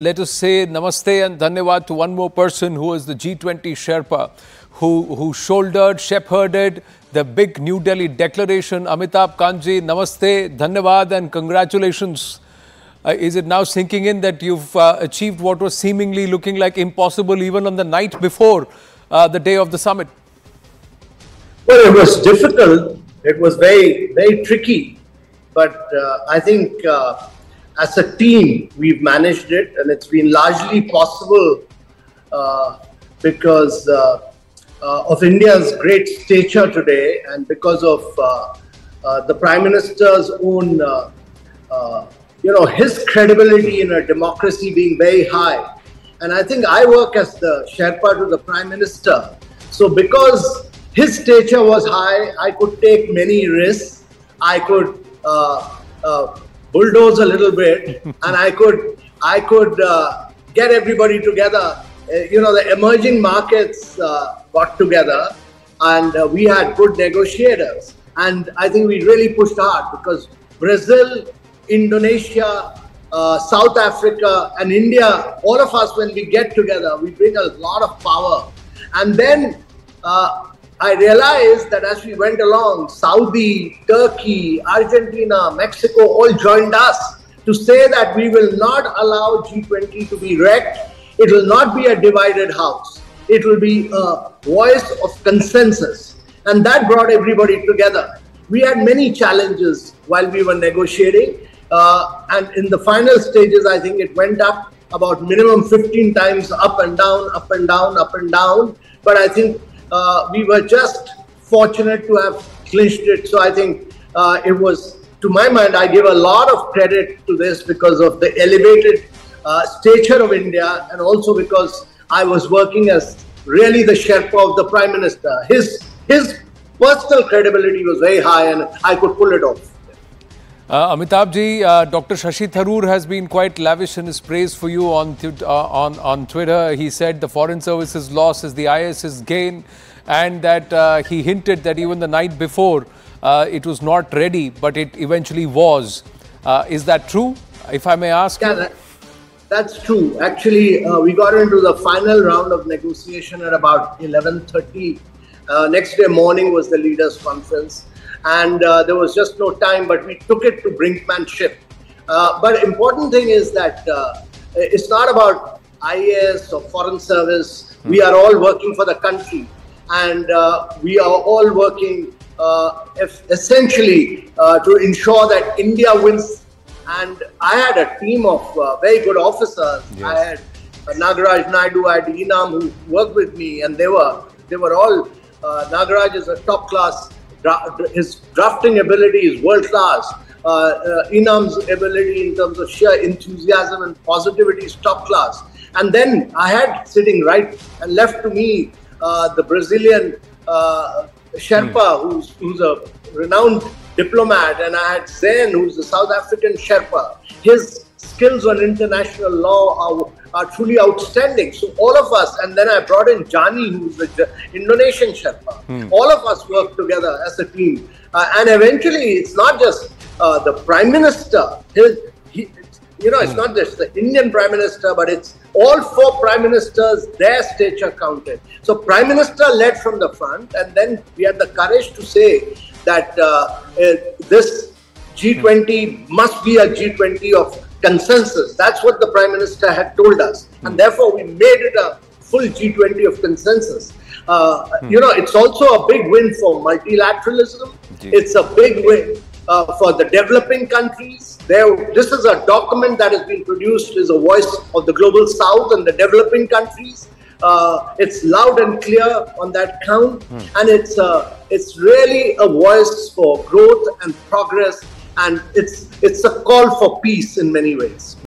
Let us say namaste and dhanyawad to one more person who is the G20 Sherpa, who, who shouldered, shepherded the big New Delhi declaration. Amitabh Kant ji, namaste, dhanyawad and congratulations. Uh, is it now sinking in that you've uh, achieved what was seemingly looking like impossible even on the night before uh, the day of the summit? Well, it was difficult. It was very, very tricky. But uh, I think uh, as a team, we've managed it, and it's been largely possible uh, because uh, uh, of India's great stature today, and because of uh, uh, the Prime Minister's own, uh, you know, his credibility in a democracy being very high. And I think I work as the Sherpa to the Prime Minister. So because his stature was high, I could take many risks. I could bulldoze a little bit, and I could I could uh, get everybody together. Uh, you know, the emerging markets uh, got together, and uh, we had good negotiators. And I think we really pushed hard because Brazil, Indonesia, uh, South Africa, and India, all of us, when we get together, we bring a lot of power. And then uh, I realized that as we went along, Saudi, Turkey, Argentina, Mexico all joined us to say that we will not allow G20 to be wrecked. It will not be a divided house. It will be a voice of consensus. And that brought everybody together. We had many challenges while we were negotiating. Uh, and in the final stages, I think it went up about minimum 15 times up and down, up and down, up and down. But I think uh, we were just fortunate to have clinched it. So I think uh, it was, to my mind, I give a lot of credit to this because of the elevated uh, stature of India and also because I was working as really the Sherpa of the Prime Minister. His, his personal credibility was very high and I could pull it off. Uh, Amitabh ji, uh, Dr. Shashi Tharoor has been quite lavish in his praise for you on, uh, on, on Twitter. He said the Foreign Service's loss is the IS's gain and that uh, he hinted that even the night before uh, it was not ready, but it eventually was. Uh, is that true, if I may ask? Yeah, that, that's true. Actually, we got into the final round of negotiation at about 11.30. next day morning was the leaders' conference and uh, there was just no time, but we took it to brinkmanship. Uh, but important thing is that uh, it's not about IAS or foreign service. Mm. We are all working for the country, and uh, we are all working uh, essentially uh, to ensure that India wins. And I had a team of very good officers. Yes. I had Nagaraj Naidu, I had Eenam who worked with me, and they were they were all. Nagaraj is a top class his drafting ability is world class. Uh, uh, Eenam's ability in terms of sheer enthusiasm and positivity is top class. And then I had sitting right and left to me uh, the Brazilian uh, Sherpa, mm. who's, who's a renowned diplomat, and I had Zane, who's a South African Sherpa. His skills on international law are, are truly outstanding. So all of us, and then I brought in Jani, who's the Indonesian Sherpa. Hmm. All of us work together as a team. Uh, and eventually, it's not just uh, the Prime Minister. His, he, you know, it's hmm. not just the Indian Prime Minister, but it's all four Prime Ministers, their stature counted. So Prime Minister led from the front, and then we had the courage to say that uh, uh this G20 must be a G20 of consensus. That's what the Prime Minister had told us. And hmm. therefore, we made it a full G20 of consensus. Uh, hmm. You know, it's also a big win for multilateralism. It's a big win uh, for the developing countries. There, this is a document that has been produced as a voice of the global south and the developing countries. Uh, it's loud and clear on that count, hmm. and it's uh, it's really a voice for growth and progress and it's it's a call for peace in many ways.